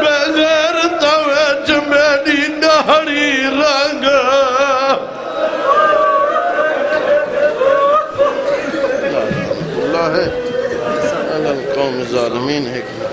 بغیر تویچ میری ڈہڑی رنگ اللہ ہے القوم ظالمین حکمت